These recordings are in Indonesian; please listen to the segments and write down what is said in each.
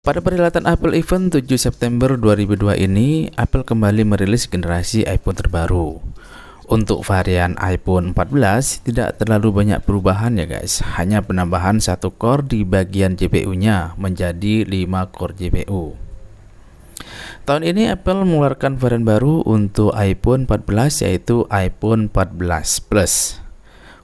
Pada perhelatan Apple Event 7 September 2002 ini, Apple kembali merilis generasi iPhone terbaru. Untuk varian iPhone 14 tidak terlalu banyak perubahan ya guys, hanya penambahan satu core di bagian GPU-nya menjadi 5 core GPU. Tahun ini Apple mengeluarkan varian baru untuk iPhone 14 yaitu iPhone 14 Plus.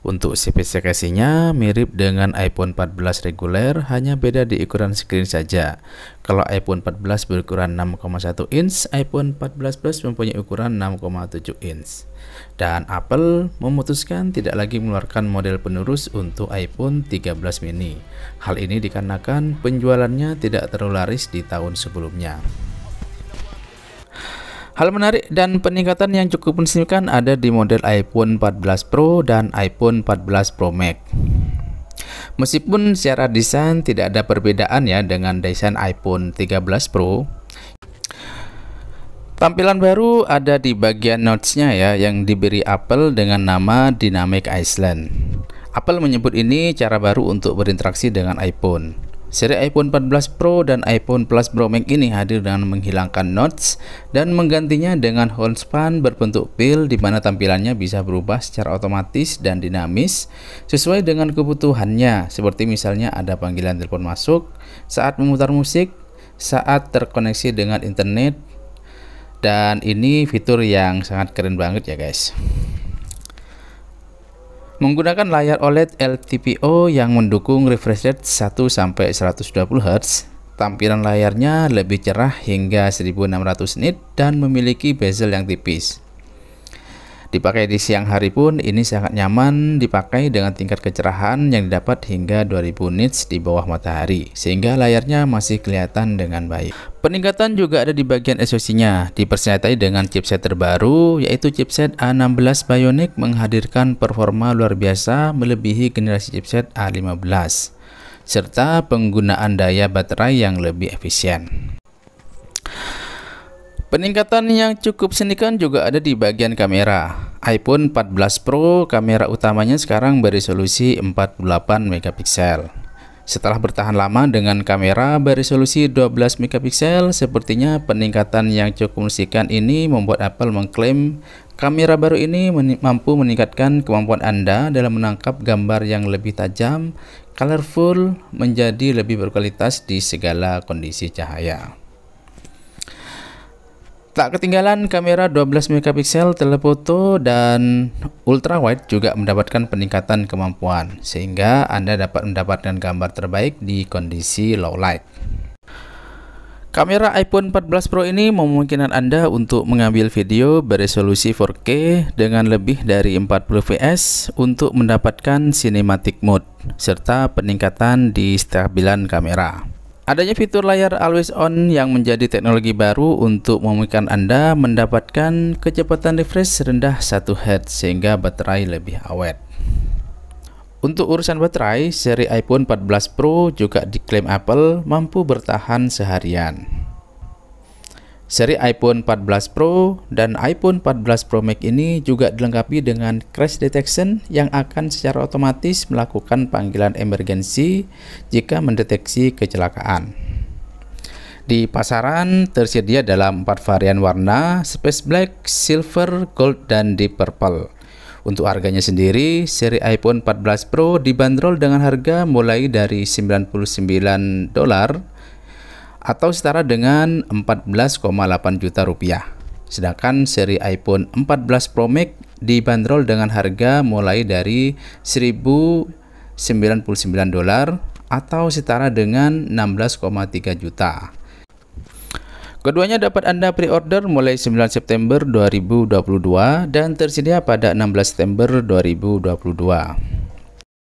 Untuk spesifikasinya mirip dengan iPhone 14 reguler, hanya beda di ukuran screen saja. Kalau iPhone 14 berukuran 6,1 inch, iPhone 14 Plus mempunyai ukuran 6,7 inch. Dan Apple memutuskan tidak lagi mengeluarkan model penerus untuk iPhone 13 mini. Hal ini dikarenakan penjualannya tidak terlalu laris di tahun sebelumnya. Hal menarik dan peningkatan yang cukup signifikan ada di model iPhone 14 Pro dan iPhone 14 Pro Max. Meskipun secara desain tidak ada perbedaan ya dengan desain iPhone 13 Pro, Tampilan baru ada di bagian notes-nya ya yang diberi Apple dengan nama Dynamic Island. Apple menyebut ini cara baru untuk berinteraksi dengan iPhone. Seri iPhone 14 Pro dan iPhone Plus Pro Max ini hadir dengan menghilangkan notes dan menggantinya dengan span berbentuk pil di mana tampilannya bisa berubah secara otomatis dan dinamis sesuai dengan kebutuhannya seperti misalnya ada panggilan telepon masuk saat memutar musik, saat terkoneksi dengan internet dan ini fitur yang sangat keren banget ya guys. Menggunakan layar OLED LTPO yang mendukung refresh rate 1 sampai 120 Hz, tampilan layarnya lebih cerah hingga 1600 nit dan memiliki bezel yang tipis. Dipakai di siang hari pun ini sangat nyaman dipakai dengan tingkat kecerahan yang didapat hingga 2000 nits di bawah matahari sehingga layarnya masih kelihatan dengan baik. Peningkatan juga ada di bagian SoC-nya dipersertai dengan chipset terbaru yaitu chipset A16 Bionic menghadirkan performa luar biasa melebihi generasi chipset A15 serta penggunaan daya baterai yang lebih efisien. Peningkatan yang cukup signifikan juga ada di bagian kamera. iPhone 14 Pro kamera utamanya sekarang beresolusi 48 megapiksel. Setelah bertahan lama dengan kamera beresolusi 12 megapiksel, sepertinya peningkatan yang cukup signifikan ini membuat Apple mengklaim kamera baru ini mampu meningkatkan kemampuan Anda dalam menangkap gambar yang lebih tajam, colorful, menjadi lebih berkualitas di segala kondisi cahaya. Tak ketinggalan kamera 12 megapiksel telefoto dan ultra wide juga mendapatkan peningkatan kemampuan sehingga Anda dapat mendapatkan gambar terbaik di kondisi low light. Kamera iPhone 14 Pro ini memungkinkan Anda untuk mengambil video beresolusi 4K dengan lebih dari 40 fps untuk mendapatkan cinematic mode serta peningkatan di stabilan kamera. Adanya fitur layar always on yang menjadi teknologi baru untuk memungkinkan Anda mendapatkan kecepatan refresh rendah 1 Hz sehingga baterai lebih awet. Untuk urusan baterai, seri iPhone 14 Pro juga diklaim Apple mampu bertahan seharian. Seri iPhone 14 Pro dan iPhone 14 Pro Max ini juga dilengkapi dengan crash detection yang akan secara otomatis melakukan panggilan emergensi jika mendeteksi kecelakaan. Di pasaran tersedia dalam empat varian warna, Space Black, Silver, Gold, dan Deep Purple. Untuk harganya sendiri, seri iPhone 14 Pro dibanderol dengan harga mulai dari 99 dolar atau setara dengan 14,8 juta rupiah. Sedangkan seri iPhone 14 Pro Max dibanderol dengan harga mulai dari 1099 dolar atau setara dengan 16,3 juta. Keduanya dapat Anda pre-order mulai 9 September 2022 dan tersedia pada 16 September 2022.